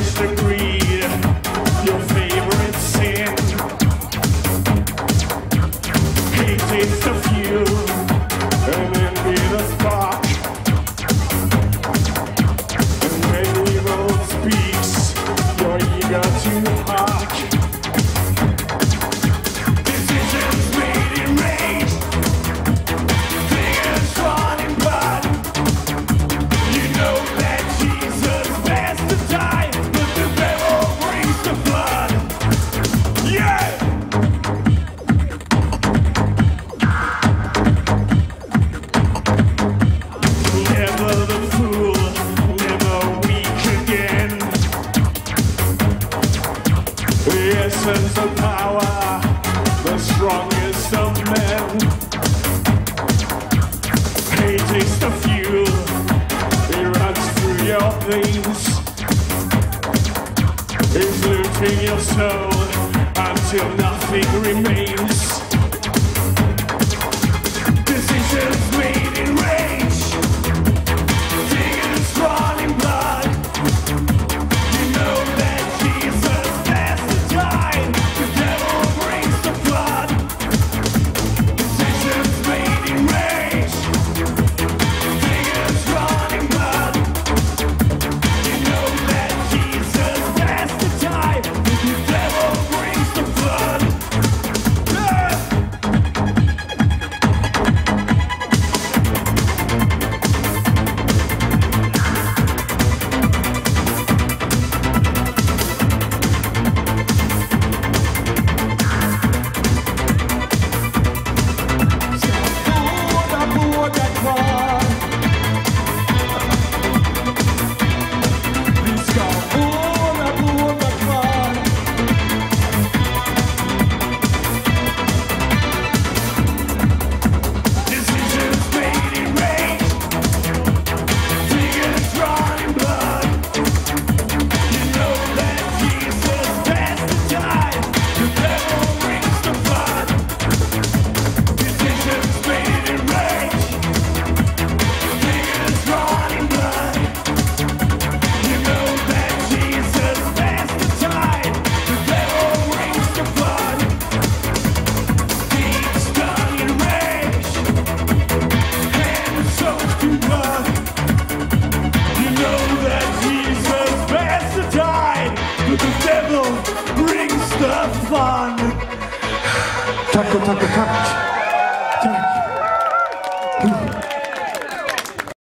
is the your favorite sin. Hate is the fuel. Of power, the strongest of men. The fuel, runs through your veins. Looting your soul until nothing remains. タクタクタク。